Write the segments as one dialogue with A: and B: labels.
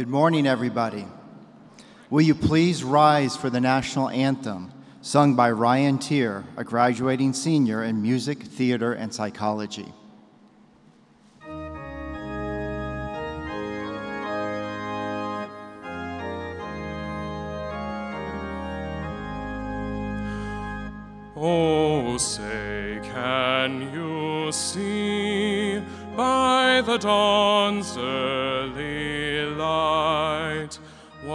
A: Good morning, everybody. Will you please rise for the national anthem, sung by Ryan Tier, a graduating senior in music, theater, and psychology.
B: Oh, say, can you see by the dawn's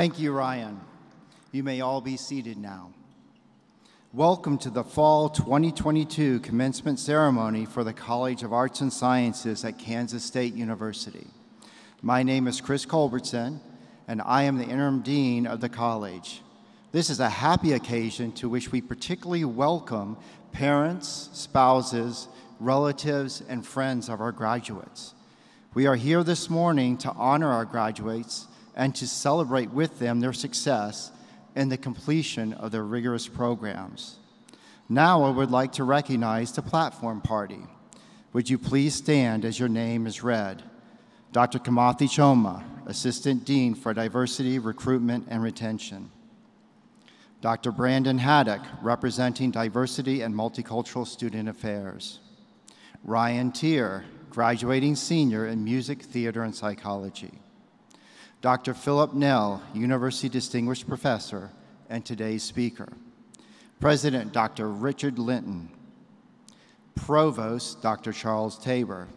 A: Thank you, Ryan. You may all be seated now. Welcome to the Fall 2022 commencement ceremony for the College of Arts and Sciences at Kansas State University. My name is Chris Culbertson, and I am the interim dean of the college. This is a happy occasion to which we particularly welcome parents, spouses, relatives, and friends of our graduates. We are here this morning to honor our graduates and to celebrate with them their success in the completion of their rigorous programs. Now I would like to recognize the platform party. Would you please stand as your name is read? Dr. Kimathi Choma, Assistant Dean for Diversity, Recruitment, and Retention. Dr. Brandon Haddock, representing Diversity and Multicultural Student Affairs. Ryan Tier, graduating senior in Music, Theater, and Psychology. Dr. Philip Nel, University Distinguished Professor and today's speaker. President Dr. Richard Linton. Provost Dr. Charles Taber.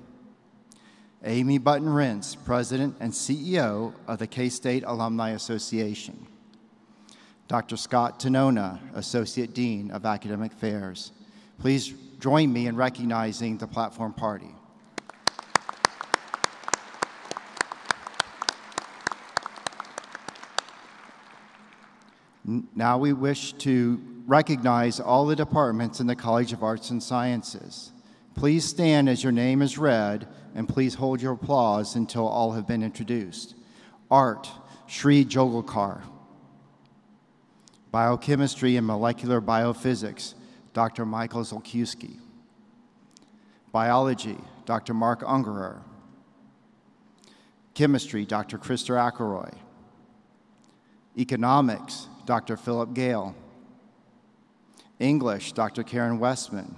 A: Amy Button Renz, President and CEO of the K State Alumni Association. Dr. Scott Tanona, Associate Dean of Academic Affairs. Please join me in recognizing the platform party. Now we wish to recognize all the departments in the College of Arts and Sciences. Please stand as your name is read, and please hold your applause until all have been introduced. Art, Sri Joglekar. Biochemistry and Molecular Biophysics, Dr. Michael Zolkiewski. Biology, Dr. Mark Ungerer. Chemistry, Dr. Christer Aakeröy. Economics, Dr. Philip Gayle. English, Dr. Karen Westman.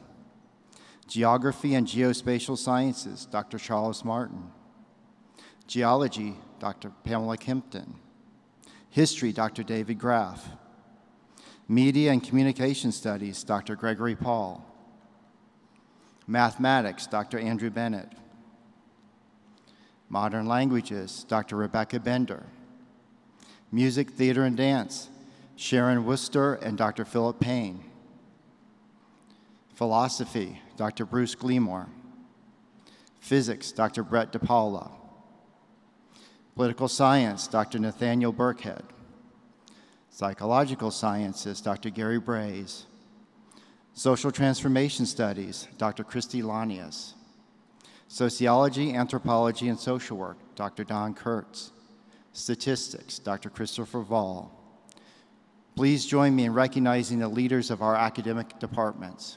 A: Geography and Geospatial Sciences, Dr. Charles Martin. Geology, Dr. Pamela Kempton. History, Dr. David Graff. Media and Communication Studies, Dr. Gregory Paul. Mathematics, Dr. Andrew Bennett. Modern Languages, Dr. Rebecca Bender. Music, Theater, and Dance, Sharon Worcester and Dr. Philip Payne. Philosophy, Dr. Bruce Glymour. Physics, Dr. Brett DePaola. Political Science, Dr. Nathaniel Birkhead. Psychological Sciences, Dr. Gary Brase. Social Transformation Studies, Dr. Christy Launius. Sociology, Anthropology, and Social Work, Dr. Don Kurtz. Statistics, Dr. Christopher Vahl. Please join me in recognizing the leaders of our academic departments.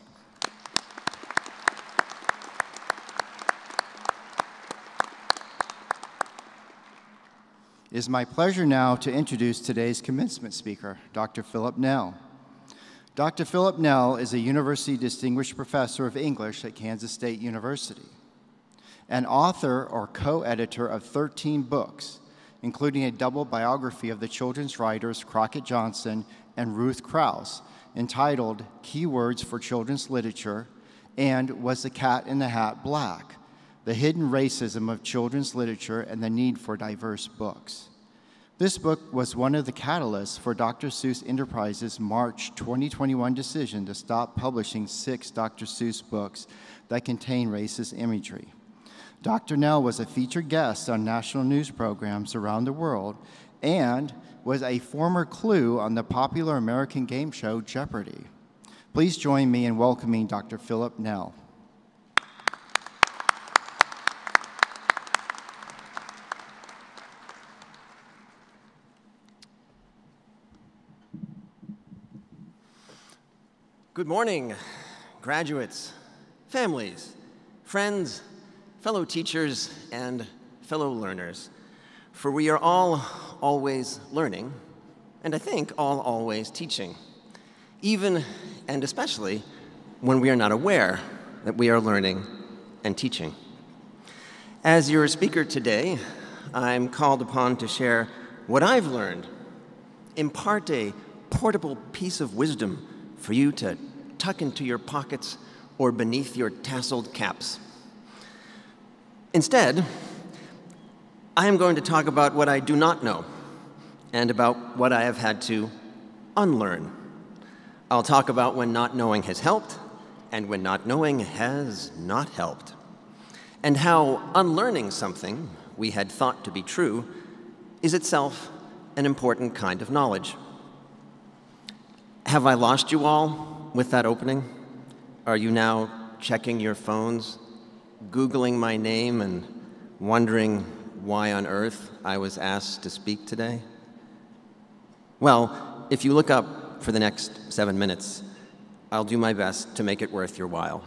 A: It is my pleasure now to introduce today's commencement speaker, Dr. Philip Nel. Dr. Philip Nel is a University Distinguished Professor of English at Kansas State University, an author or co editor of 13 books, including a double biography of the children's writers Crockett Johnson and Ruth Krauss, entitled Keywords for Children's Literature and Was the Cat in the Hat Black? The Hidden Racism of Children's Literature and the Need for Diverse Books. This book was one of the catalysts for Dr. Seuss Enterprises' March 2021 decision to stop publishing six Dr. Seuss books that contain racist imagery. Dr. Nel was a featured guest on national news programs around the world and was a former clue on the popular American game show Jeopardy! Please join me in welcoming Dr. Philip Nel.
C: Good morning, graduates, families, friends, fellow teachers, and fellow learners. For we are all always learning, and I think all always teaching, even and especially when we are not aware that we are learning and teaching. As your speaker today, I'm called upon to share what I've learned, impart a portable piece of wisdom for you to tuck into your pockets or beneath your tasseled caps. Instead, I am going to talk about what I do not know and about what I have had to unlearn. I'll talk about when not knowing has helped and when not knowing has not helped, and how unlearning something we had thought to be true is itself an important kind of knowledge. Have I lost you all with that opening? Are you now checking your phones, Googling my name, and wondering why on earth I was asked to speak today? Well, if you look up for the next seven minutes, I'll do my best to make it worth your while.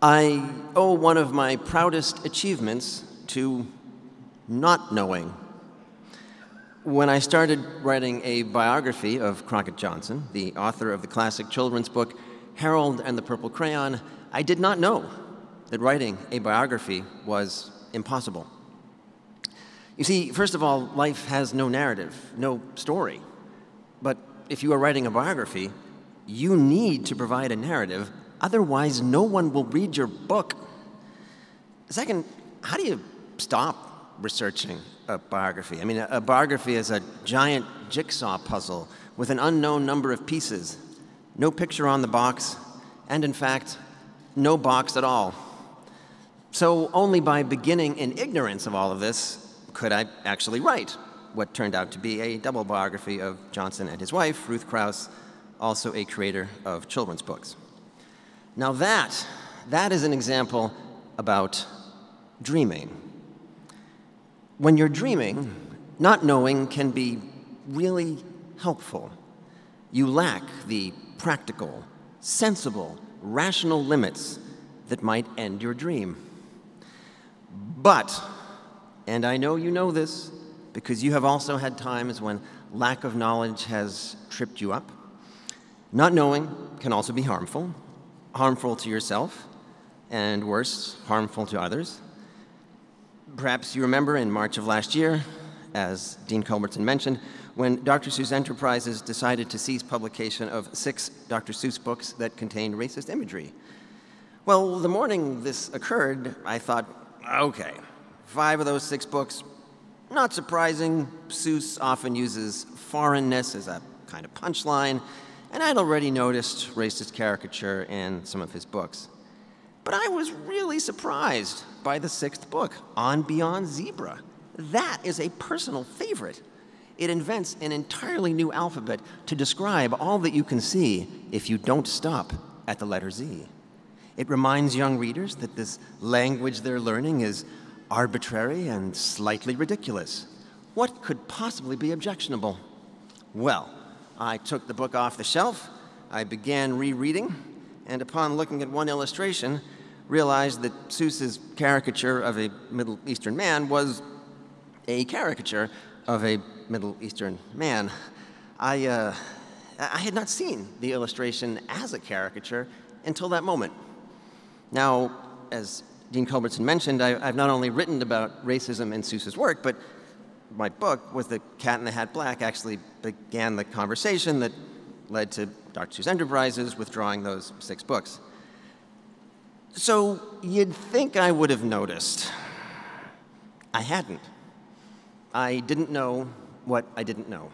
C: I owe one of my proudest achievements to not knowing when I started writing a biography of Crockett Johnson, the author of the classic children's book Harold and the Purple Crayon, I did not know that writing a biography was impossible. You see, first of all, life has no narrative, no story. But if you are writing a biography, you need to provide a narrative, otherwise, no one will read your book. Second, how do you stop researching a biography. I mean, a, biography is a giant jigsaw puzzle with an unknown number of pieces, no picture on the box, and in fact, no box at all. So, only by beginning in ignorance of all of this could I actually write what turned out to be a double biography of Johnson and his wife, Ruth Krauss, also a creator of children's books. Now, that, that is an example about dreaming. When you're dreaming, not knowing can be really helpful. You lack the practical, sensible, rational limits that might end your dream. But, and I know you know this because you have also had times when lack of knowledge has tripped you up, not knowing can also be harmful, harmful to yourself, and worse, harmful to others. Perhaps you remember in March of last year, as Dean Culbertson mentioned, when Dr. Seuss Enterprises decided to cease publication of six Dr. Seuss books that contained racist imagery. Well, the morning this occurred, I thought, okay, five of those six books, not surprising. Seuss often uses foreignness as a kind of punchline, and I'd already noticed racist caricature in some of his books. But I was really surprised by the sixth book, On Beyond Zebra. That is a personal favorite. It invents an entirely new alphabet to describe all that you can see if you don't stop at the letter Z. It reminds young readers that this language they're learning is arbitrary and slightly ridiculous. What could possibly be objectionable? Well, I took the book off the shelf, I began rereading, and upon looking at one illustration, realized that Seuss's caricature of a Middle Eastern man was a caricature of a Middle Eastern man. I, uh, I had not seen the illustration as a caricature until that moment. Now, as Dean Culbertson mentioned, I, have not only written about racism in Seuss's work, but my book, Was the Cat in the Hat Black, actually began the conversation that led to Dr. Seuss Enterprises withdrawing those six books. So you'd think I would have noticed. I hadn't. I didn't know what I didn't know.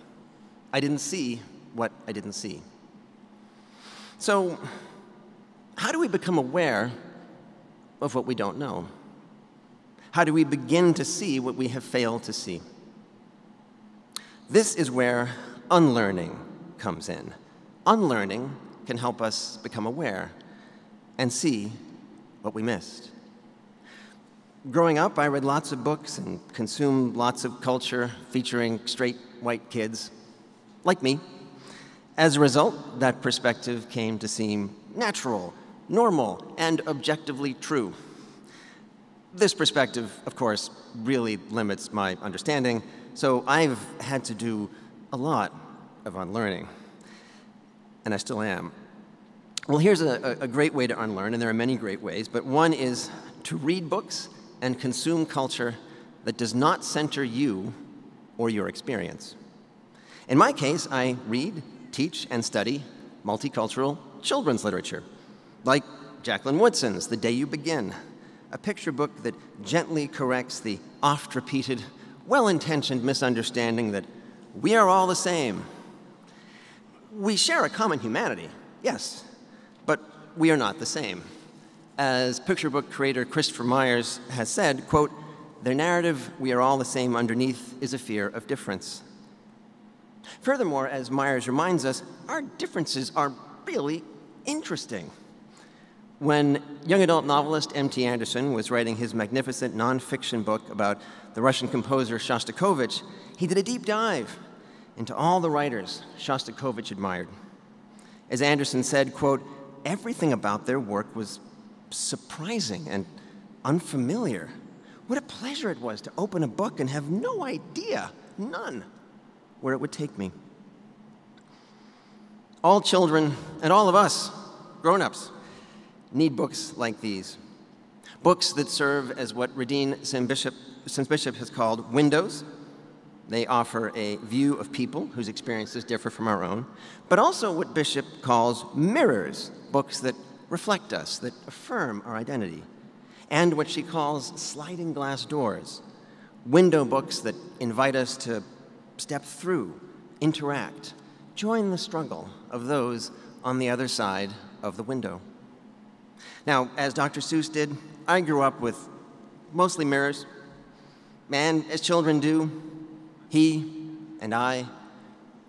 C: I didn't see what I didn't see. So, how do we become aware of what we don't know? How do we begin to see what we have failed to see? This is where unlearning comes in. Unlearning can help us become aware and see what we missed. Growing up, I read lots of books and consumed lots of culture featuring straight white kids, like me. As a result, that perspective came to seem natural, normal, and objectively true. This perspective, of course, really limits my understanding, so I've had to do a lot of unlearning, and I still am. Well, here's a, a, great way to unlearn, and there are many great ways, but one is to read books and consume culture that does not center you or your experience. In my case, I read, teach, and study multicultural children's literature, like Jacqueline Woodson's The Day You Begin, a picture book that gently corrects the oft repeated, well intentioned misunderstanding that we are all the same. We share a common humanity, yes, but we are not the same as picture book creator Christopher Myers has said, quote, their narrative, we are all the same underneath, is a fear of difference. Furthermore, as Myers reminds us, our differences are really interesting. When young adult novelist M.T. Anderson was writing his magnificent nonfiction book about the Russian composer Shostakovich, he did a deep dive into all the writers Shostakovich admired. As Anderson said, quote, everything about their work was surprising and unfamiliar. What a pleasure it was to open a book and have no idea, none, where it would take me. All children and all of us, grown ups, need books like these. Books that serve as what Rudine Sims Bishop, Bishop has called windows. They offer a view of people whose experiences differ from our own, but also what Bishop calls mirrors, books that reflect us, that affirm our identity, and what she calls sliding glass doors, window books that invite us to step through, interact, join the struggle of those on the other side of the window. Now, as Dr. Seuss did, I grew up with mostly mirrors, and as children do, he and I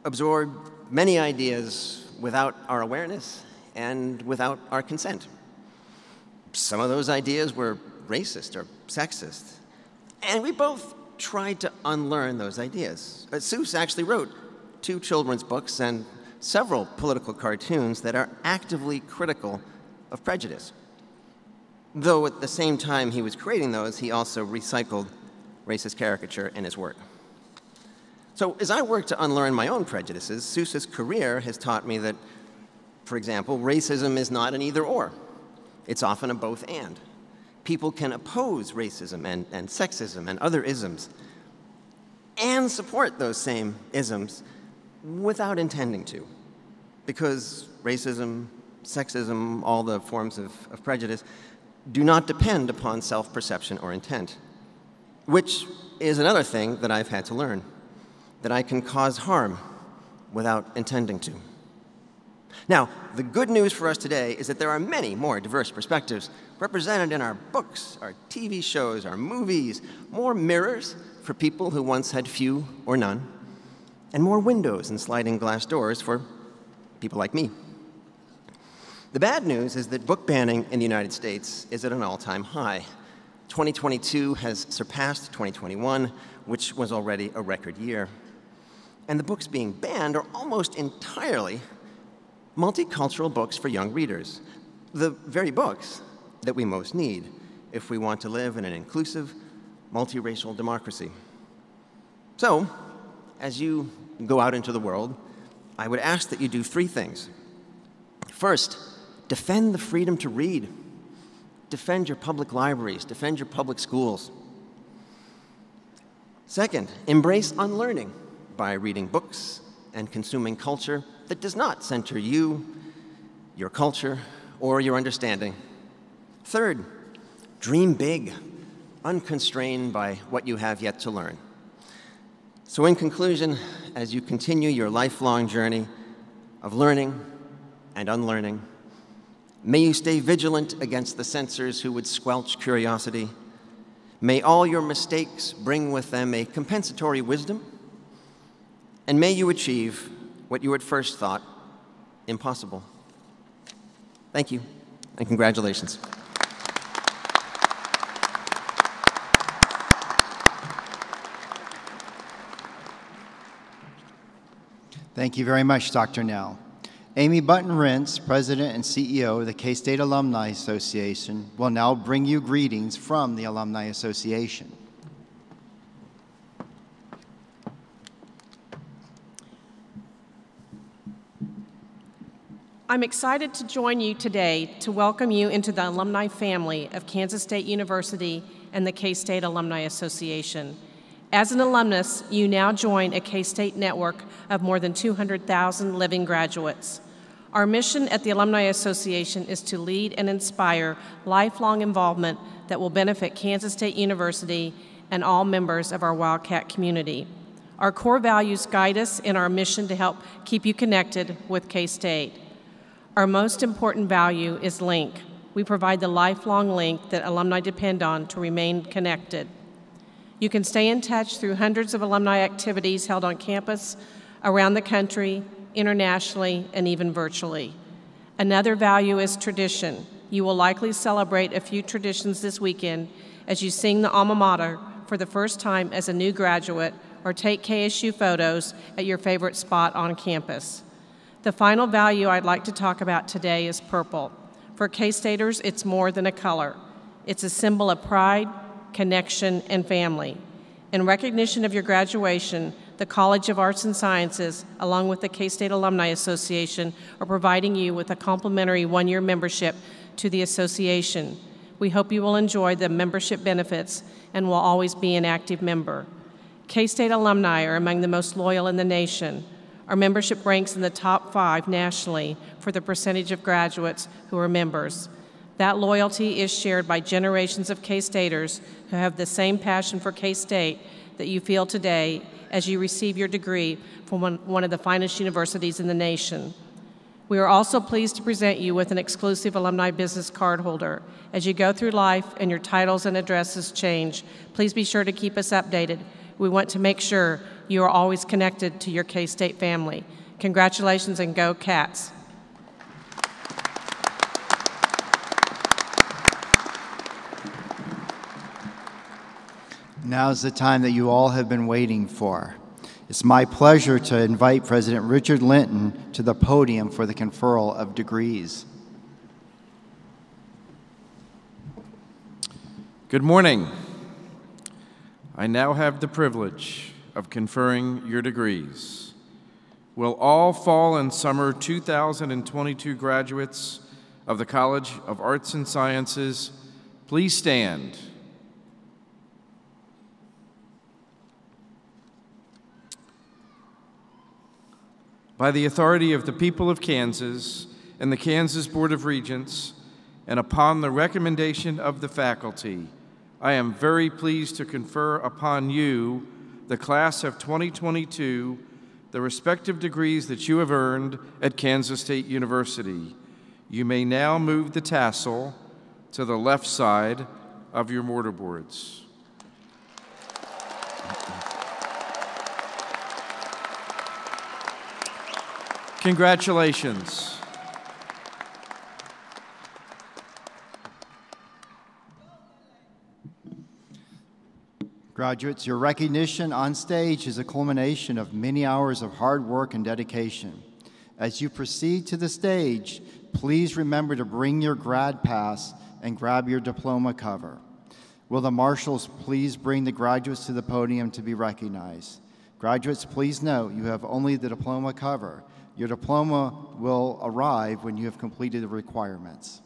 C: absorbed many ideas without our awareness and without our consent. Some of those ideas were racist or sexist, and we both tried to unlearn those ideas. Uh, Seuss actually wrote two children's books and several political cartoons that are actively critical of prejudice. Though at the same time he was creating those, he also recycled racist caricature in his work. So as I work to unlearn my own prejudices, Seuss's career has taught me that for example, racism is not an either or. It's often a both and. People can oppose racism and, and sexism and other isms and support those same isms without intending to. Because racism, sexism, all the forms of, of prejudice do not depend upon self perception or intent, which is another thing that I've had to learn that I can cause harm without intending to. Now, the good news for us today is that there are many more diverse perspectives represented in our books, our TV shows, our movies, more mirrors for people who once had few or none, and more windows and sliding glass doors for people like me. The bad news is that book banning in the United States is at an all time high. 2022 has surpassed 2021, which was already a record year. And the books being banned are almost entirely multicultural books for young readers, the very books that we most need if we want to live in an inclusive, multiracial democracy. So, as you go out into the world, I would ask that you do three things. First, defend the freedom to read. Defend your public libraries, defend your public schools. Second, embrace unlearning by reading books and consuming culture that does not center you, your culture, or your understanding. Third, dream big, unconstrained by what you have yet to learn. So, in conclusion, as you continue your lifelong journey of learning and unlearning, may you stay vigilant against the censors who would squelch curiosity. May all your mistakes bring with them a compensatory wisdom, and may you achieve what you at first thought impossible. Thank you, and congratulations.
A: Thank you very much, Dr. Nel. Amy Button Renz, President and CEO of the K State Alumni Association, will now bring you greetings from the Alumni Association.
D: I'm excited to join you today to welcome you into the alumni family of Kansas State University and the K State Alumni Association. As an alumnus, you now join a K State network of more than 200,000 living graduates. Our mission at the Alumni Association is to lead and inspire lifelong involvement that will benefit Kansas State University and all members of our Wildcat community. Our core values guide us in our mission to help keep you connected with K State. Our most important value is link. We provide the lifelong link that alumni depend on to remain connected. You can stay in touch through hundreds of alumni activities held on campus, around the country, internationally, and even virtually. Another value is tradition. You will likely celebrate a few traditions this weekend as you sing the alma mater for the first time as a new graduate or take KSU photos at your favorite spot on campus. The final value I'd like to talk about today is purple. For K-Staters, it's more than a color. It's a symbol of pride, connection, and family. In recognition of your graduation, the College of Arts and Sciences, along with the K-State Alumni Association, are providing you with a complimentary one-year membership to the association. We hope you will enjoy the membership benefits and will always be an active member. K-State alumni are among the most loyal in the nation. Our membership ranks in the top five nationally for the percentage of graduates who are members. That loyalty is shared by generations of K Staters who have the same passion for K State that you feel today as you receive your degree from one, of the finest universities in the nation. We are also pleased to present you with an exclusive alumni business card holder. As you go through life and your titles and addresses change, please be sure to keep us updated. We want to make sure you are always connected to your K State family. Congratulations and go, Cats.
A: Now is the time that you all have been waiting for. It's my pleasure to invite President Richard Linton to the podium for the conferral of degrees.
E: Good morning. I now have the privilege of conferring your degrees. Will all fall and summer 2022 graduates of the College of Arts and Sciences please stand? By the authority of the people of Kansas and the Kansas Board of Regents, and upon the recommendation of the faculty, I am very pleased to confer upon you the class of 2022, the respective degrees that you have earned at Kansas State University. You may now move the tassel to the left side of your mortarboards. Congratulations.
A: Graduates, your recognition on stage is a culmination of many hours of hard work and dedication. As you proceed to the stage, please remember to bring your grad pass and grab your diploma cover. Will the marshals please bring the graduates to the podium to be recognized? Graduates, please note you have only the diploma cover. Your diploma will arrive when you have completed the requirements.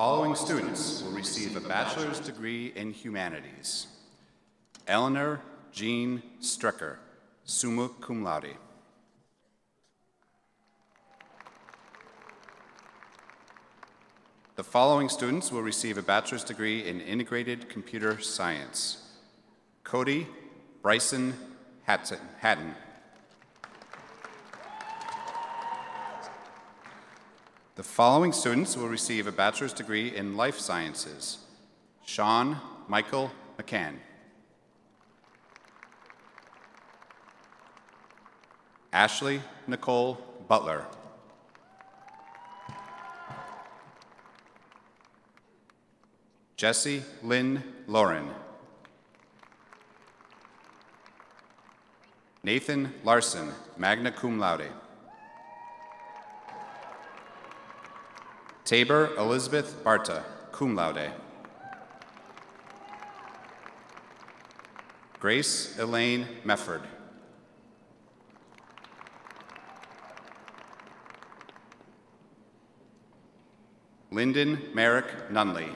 F: Following students will receive a bachelor's degree in humanities. Eleanor Jean Strecker, summa cum laude. The following students will receive a bachelor's degree in integrated computer science. Cody Bryson Hatton. The following students will receive a bachelor's degree in life sciences. Sean Michael McCann. Ashley Nicole Butler. Jesse Lynn Lauren. Nathan Larson, magna cum laude. Tabor Elizabeth Barta, cum laude. Grace Elaine Mefford. Lyndon Merrick Nunley.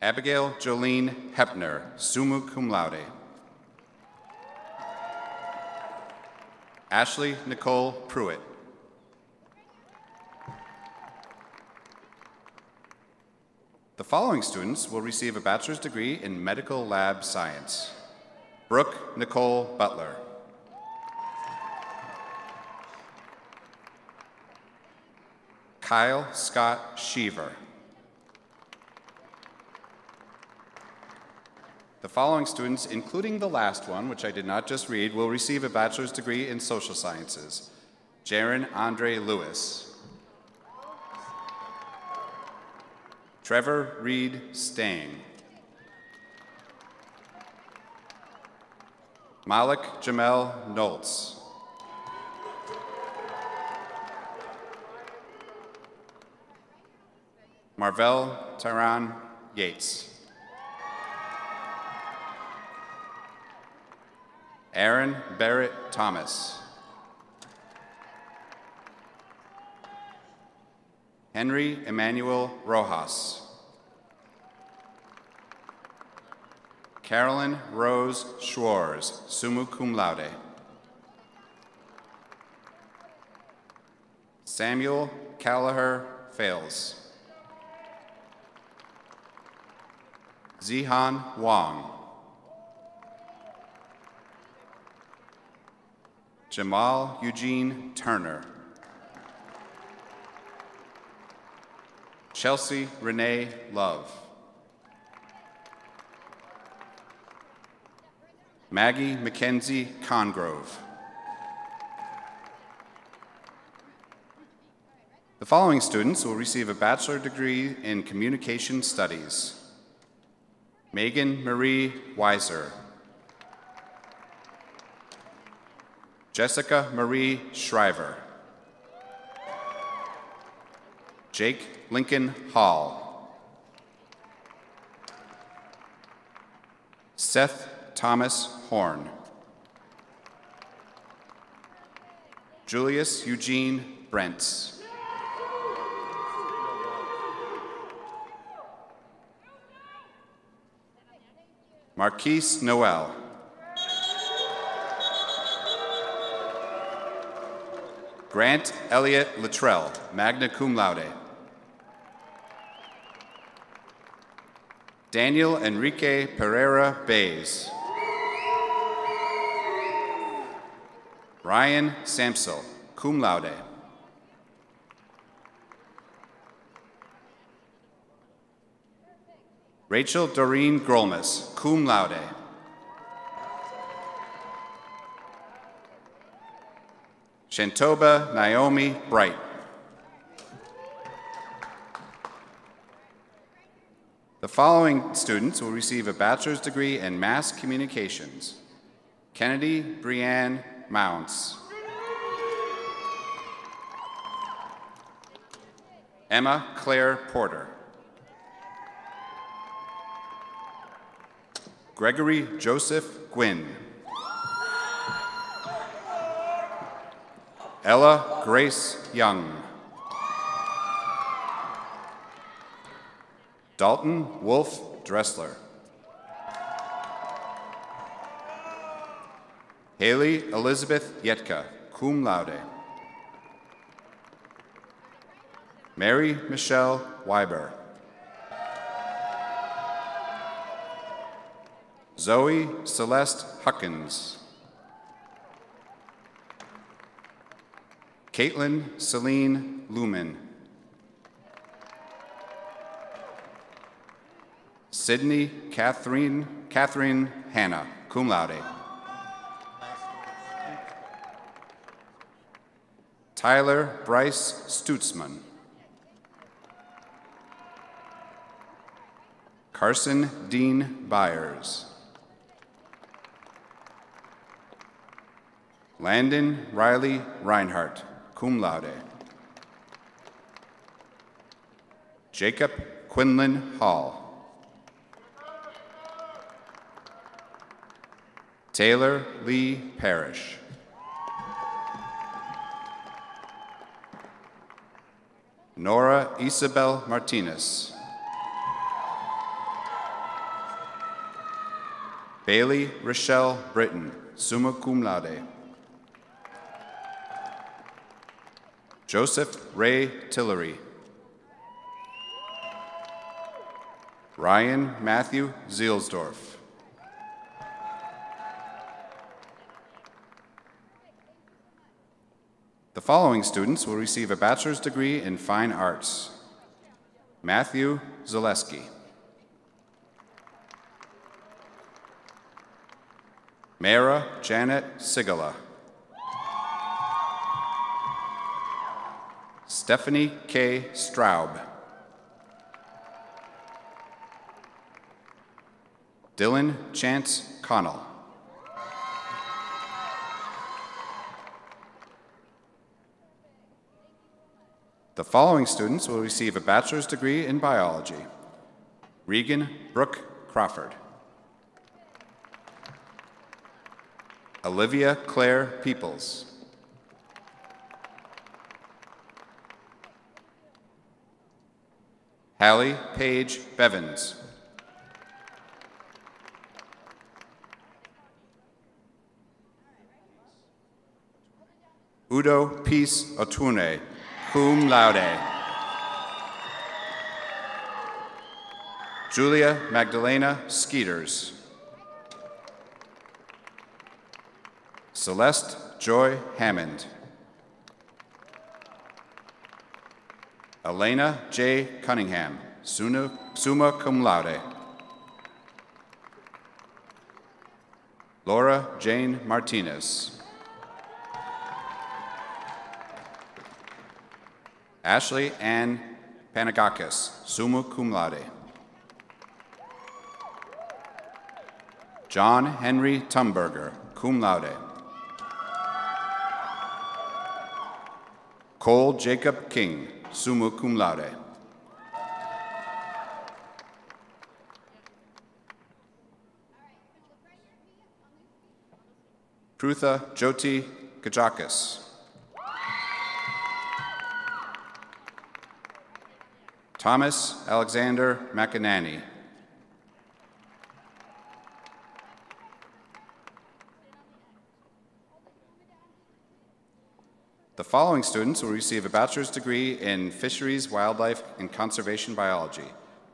F: Abigail Jolene Hepner, summa cum laude. Ashley Nicole Pruitt. The following students will receive a bachelor's degree in medical lab science. Brooke Nicole Butler. Kyle Scott Sheaver. The following students, including the last one, which I did not just read, will receive a bachelor's degree in social sciences. Jaron Andre Lewis. Trevor Reed Stang. Malik Jamel Noltz. Marvell Tyron Yates. Aaron Barrett Thomas. Henry Emmanuel Rojas. Carolyn Rose Schwarz, summa cum laude. Samuel Callagher Fails. Zihan Wong. Jamal Eugene Turner. Chelsea Renee Love. Maggie Mackenzie Congrove. The following students will receive a bachelor degree in communication studies. Megan Marie Weiser. Jessica Marie Shriver. Jake Lincoln Hall. Seth Thomas Horn. Julius Eugene Brents. Marquise Noel. Grant Elliott Luttrell, magna cum laude. Daniel Enrique Pereira Bays. Ryan Samsel, cum laude. Rachel Doreen Grolmus, cum laude. Shantoba Naomi Bright. The following students will receive a bachelor's degree in mass communications. Kennedy Brianne Mounts. Emma Claire Porter. Gregory Joseph Gwynn. Ella Grace Young. Dalton Wolf Dressler. Haley Elizabeth Yetka, cum laude. Mary Michelle Weiber. Zoe Celeste Huckins. Caitlin Celine Lumen. Sydney Catherine, Catherine Hanna, cum laude. Tyler Bryce Stutzman. Carson Dean Byers. Landon Riley Reinhardt, cum laude. Jacob Quinlan Hall. Taylor Lee Parrish. Nora Isabel Martinez. Bailey Rochelle Britton, summa cum laude. Joseph Ray Tillery. Ryan Matthew Zielsdorf. The following students will receive a bachelor's degree in fine arts. Matthew Zaleski. Mara Janet Sigala. Stephanie K. Straub. Dylan Chance Connell. The following students will receive a bachelor's degree in biology. Regan Brooke Crawford. Olivia Claire Peoples. Hallie Paige Bevins. Udo Peace Otune, cum laude. Julia Magdalena Skeeters. Celeste Joy Hammond. Elena J. Cunningham, summa cum laude. Laura Jane Martinez. Ashley Ann Panagakis, summa cum laude. John Henry Tumberger, cum laude. Cole Jacob King, summa cum laude. Prutha Jyoti Kajakis. Thomas Alexander McAnany. The following students will receive a bachelor's degree in Fisheries, Wildlife, and Conservation Biology.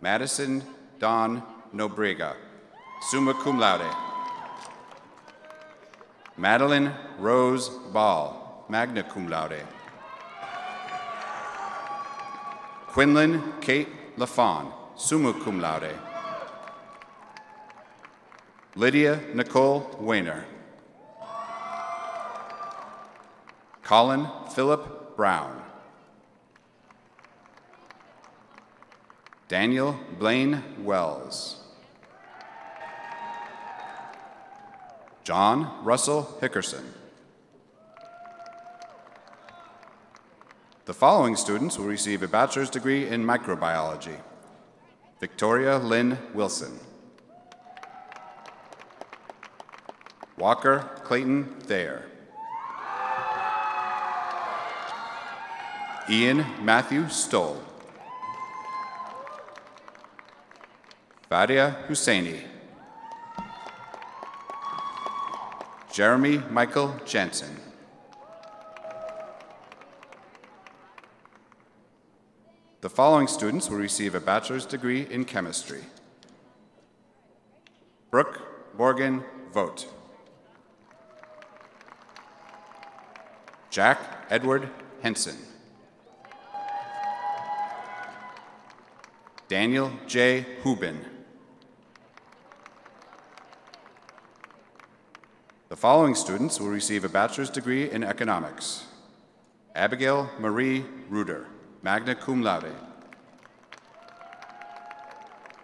F: Madison Don Nobrega, summa cum laude. Madeline Rose Ball, magna cum laude. Quinlan Kate Lafon, summa cum laude. Lydia Nicole Weiner. Colin Philip Brown. Daniel Blaine Wells. John Russell Hickerson. The following students will receive a bachelor's degree in microbiology. Victoria Lynn Wilson. Walker Clayton Thayer. Ian Matthew Stoll. Fadia Husseini. Jeremy Michael Jensen. The following students will receive a bachelor's degree in chemistry. Brooke Morgan Vogt. Jack Edward Henson. Daniel J. Hubin. The following students will receive a bachelor's degree in economics. Abigail Marie Ruder, magna cum laude.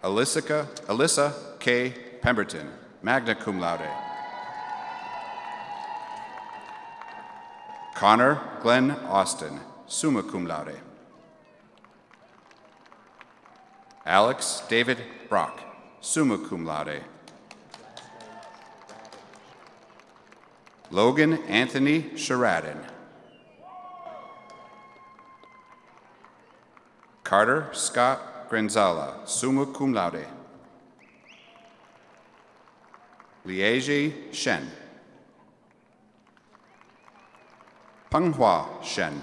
F: Alyssa, Alyssa K. Pemberton, magna cum laude. Connor Glenn Austin, summa cum laude. Alex David Brock, summa cum laude. Logan Anthony Sharadin. Carter Scott Granzala, summa cum laude. Liege Shen. Penghua Shen.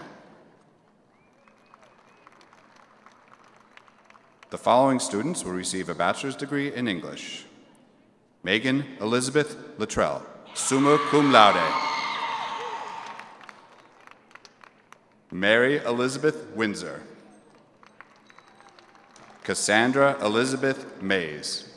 F: The following students will receive a bachelor's degree in English. Megan Elizabeth Luttrell, summa cum laude. Mary Elizabeth Windsor. Cassandra Elizabeth Mays.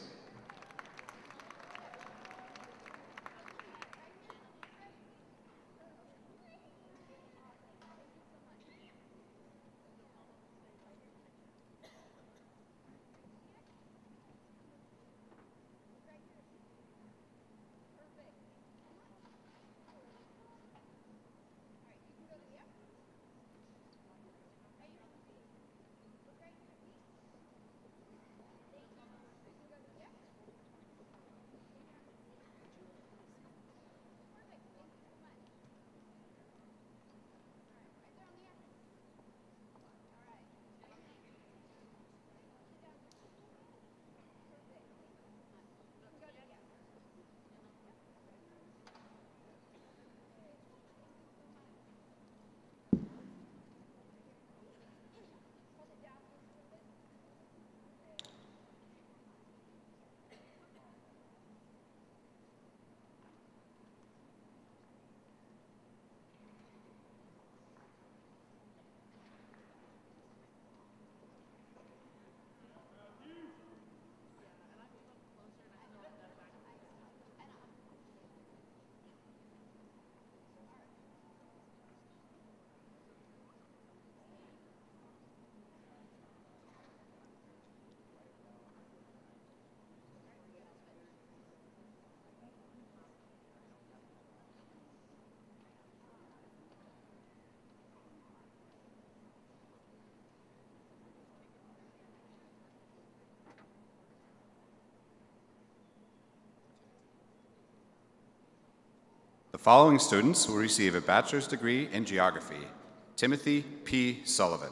F: The following students will receive a bachelor's degree in geography. Timothy P. Sullivan.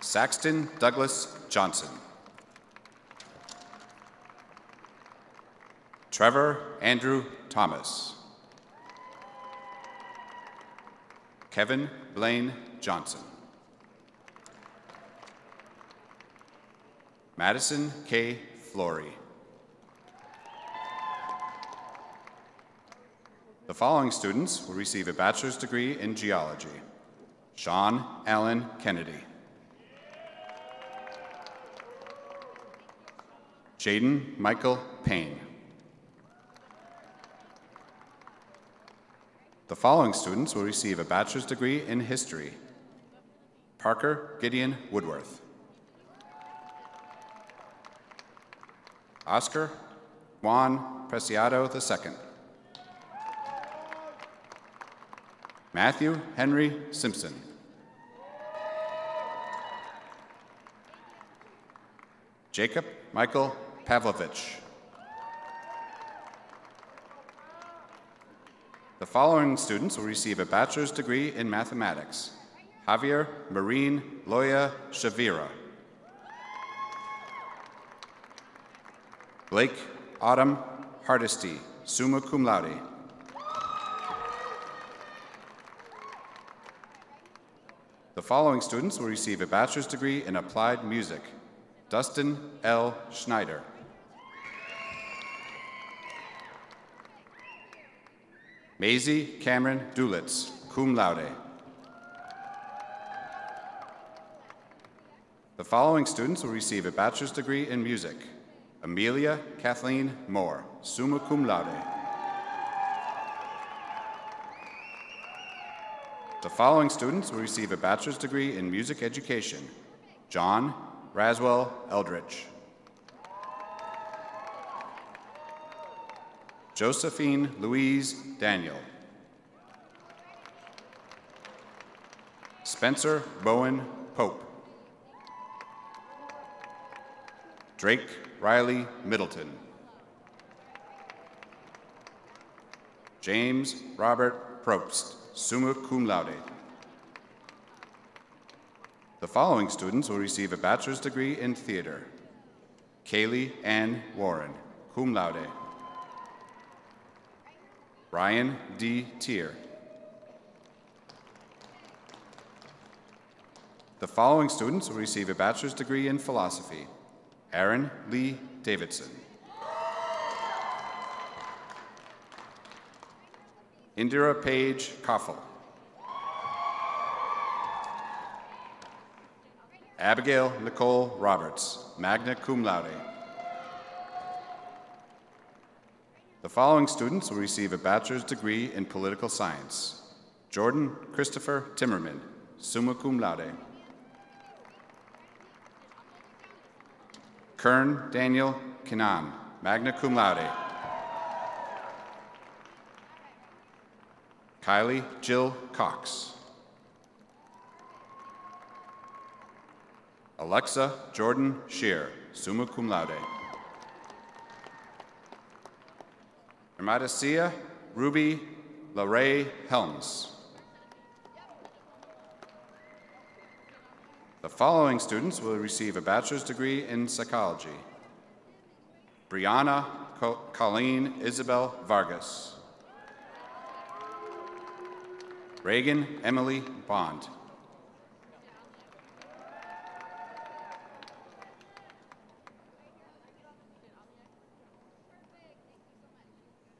F: Saxton Douglas Johnson. Trevor Andrew Thomas. Kevin Blaine Johnson. Madison K. Flory. Following students will receive a bachelor's degree in geology. Sean Allen Kennedy. Jaden Michael Payne. The following students will receive a bachelor's degree in history. Parker Gideon Woodworth. Oscar Juan Preciado II. Matthew Henry Simpson. Jacob Michael Pavlovich. The following students will receive a bachelor's degree in mathematics. Javier Marine Loya Shavira. Blake Autumn Hardesty, summa cum laude. The following students will receive a bachelor's degree in applied music. Dustin L. Schneider. Maisie Cameron Dulitz, cum laude. The following students will receive a bachelor's degree in music. Amelia Kathleen Moore, summa cum laude. The following students will receive a bachelor's degree in music education. John Raswell Eldridge. Josephine Louise Daniel. Spencer Bowen Pope. Drake Riley Middleton. James Robert Probst, summa cum laude. The following students will receive a bachelor's degree in theater. Kaylee Ann Warren, cum laude. Ryan D. Tier. The following students will receive a bachelor's degree in philosophy. Aaron Lee Davidson. Indira Page Koffel. Abigail Nicole Roberts, magna cum laude. The following students will receive a bachelor's degree in political science. Jordan Christopher Timmerman, summa cum laude. Kern Daniel Kinan, magna cum laude. Kylie Jill Cox. Alexa Jordan Shear, summa cum laude. Hermadacia Ruby LaRae Helms. The following students will receive a bachelor's degree in psychology. Brianna Co- Colleen Isabel Vargas. Reagan Emily Bond.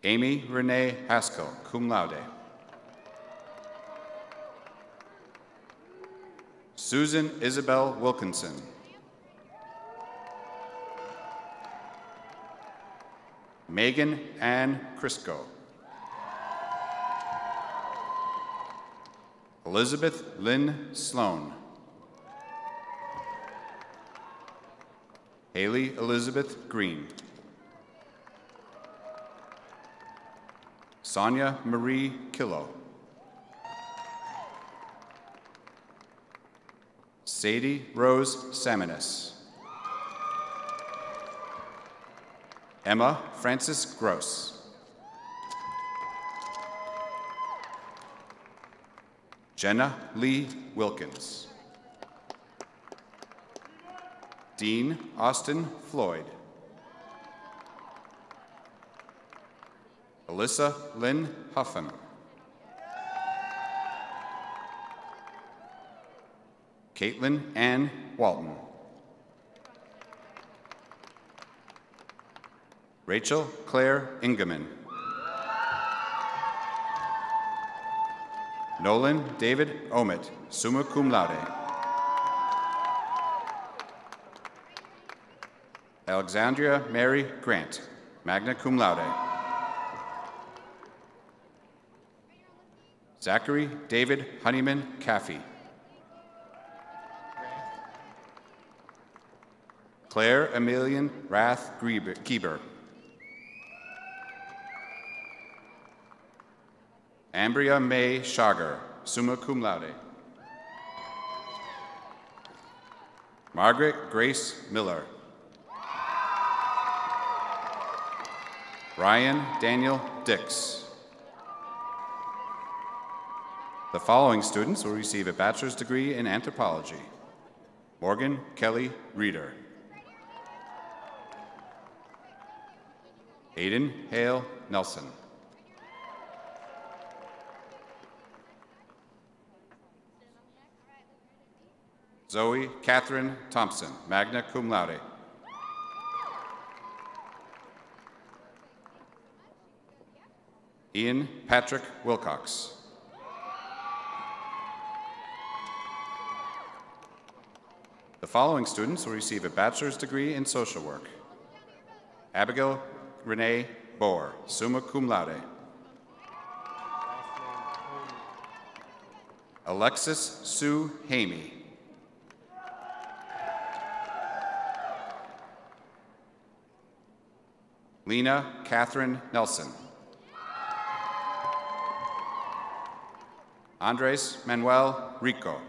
F: Amy Renee Haskell, cum laude. Susan Isabel Wilkinson. Megan Ann Crisco. Elizabeth Lynn Sloan. Haley Elizabeth Green. Sonia Marie Killo. Sadie Rose Saminis. Emma Frances Gross. Jenna Lee Wilkins. Dean Austin Floyd. Alyssa Lynn Huffam. Caitlin Ann Walton. Rachel Claire Ingeman. Nolan David Omit, summa cum laude. Alexandria Mary Grant, magna cum laude. Zachary David Honeyman Caffey. Claire Emilian Rath Gieber. Ambria May Shagar, summa cum laude. Margaret Grace Miller. Ryan Daniel Dix. The following students will receive a bachelor's degree in anthropology. Morgan Kelly Reeder. Aiden Hale Nelson. Zoe Catherine Thompson, magna cum laude. Ian Patrick Wilcox. The following students will receive a bachelor's degree in social work. Abigail Renee Bohr, summa cum laude. Alexis Sue Hamey. Lena Catherine Nelson. Andres Manuel Rico.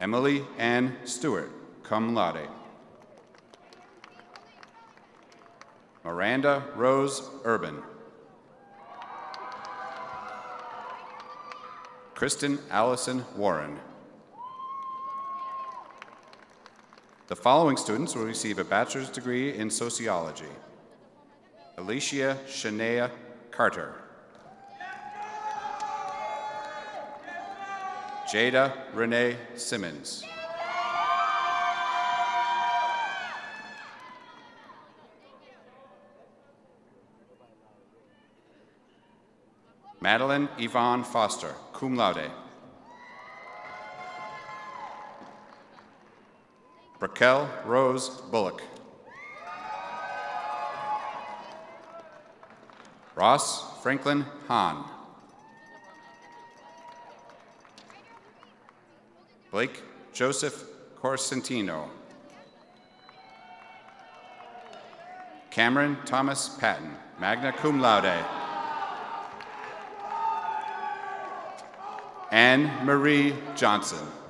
F: Emily Ann Stewart, cum laude. Miranda Rose Urban. Kristen Allison Warren. The following students will receive a bachelor's degree in sociology. Alicia Shania Carter. Jada Renee Simmons. Madeline Yvonne Foster, cum laude. Raquel Rose Bullock. Ross Franklin Hahn. Blake Joseph Corsentino. Cameron Thomas Patton, magna cum laude. Anne Marie Johnson.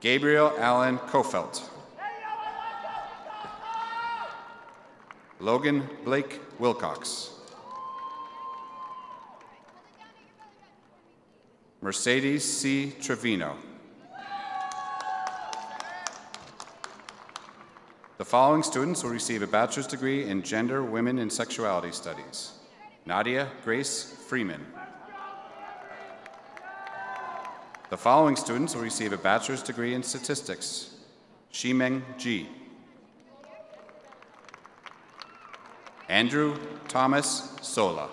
F: Gabriel Allen Kofelt. Logan Blake Wilcox. Mercedes C. Trevino. The following students will receive a bachelor's degree in Gender, Women, and Sexuality Studies. Nadia Grace Freeman. The following students will receive a bachelor's degree in Statistics. Shimeng Ji. Andrew Thomas Sola.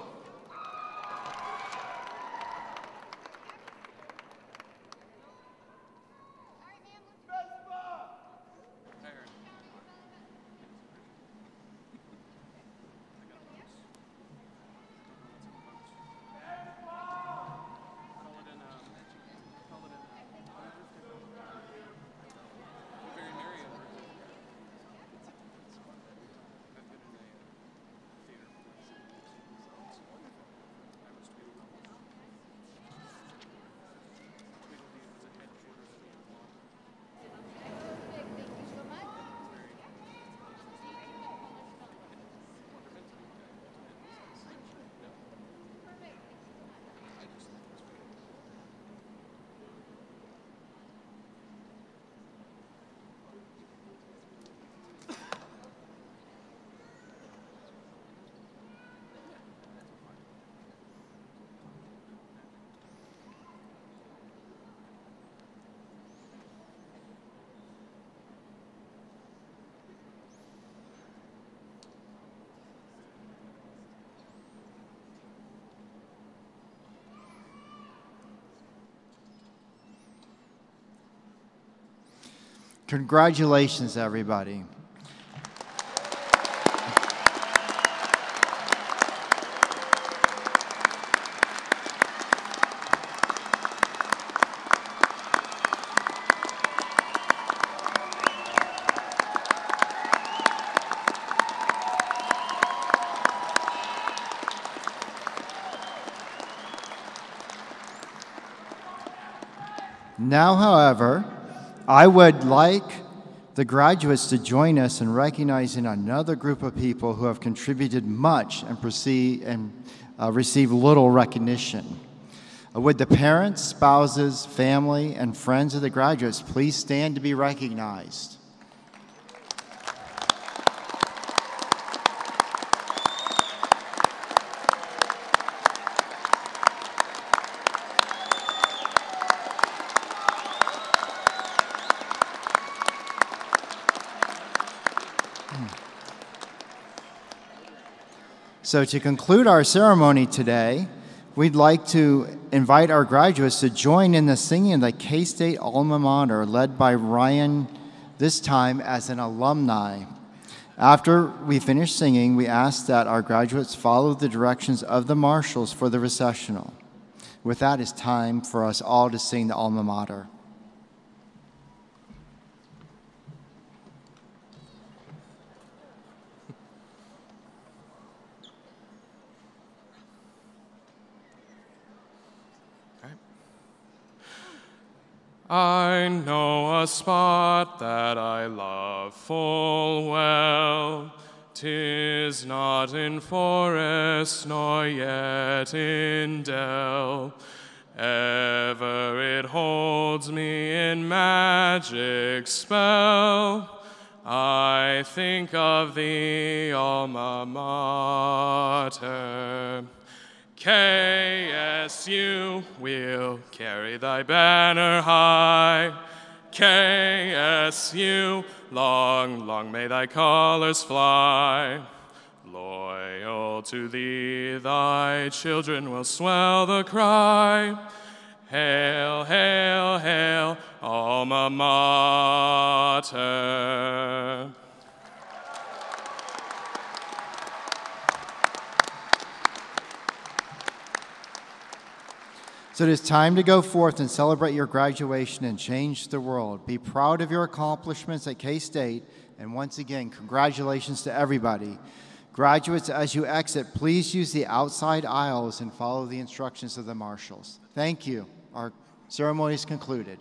A: Congratulations, everybody. Now, however, I would like the graduates to join us in recognizing another group of people who have contributed much and, proceed, and uh, receive little recognition. Uh, would the parents, spouses, family, and friends of the graduates please stand to be recognized? So, to conclude our ceremony today, we'd like to invite our graduates to join in the singing of the K State alma mater, led by Ryan, this time as an alumni. After we finish singing, we ask that our graduates follow the directions of the marshals for the recessional. With that, it's time for us all to sing the alma mater.
B: I know a spot that I love full well. Tis not in forest nor yet in dell. Ever it holds me in magic spell. I think of thee, alma mater. KSU will carry thy banner high. KSU, long, long may thy colors fly. Loyal to thee, thy children will swell the cry. Hail, hail, hail, alma mater.
A: So it is time to go forth and celebrate your graduation and change the world. Be proud of your accomplishments at K State. And once again, congratulations to everybody. Graduates, as you exit, please use the outside aisles and follow the instructions of the marshals. Thank you. Our ceremony is concluded.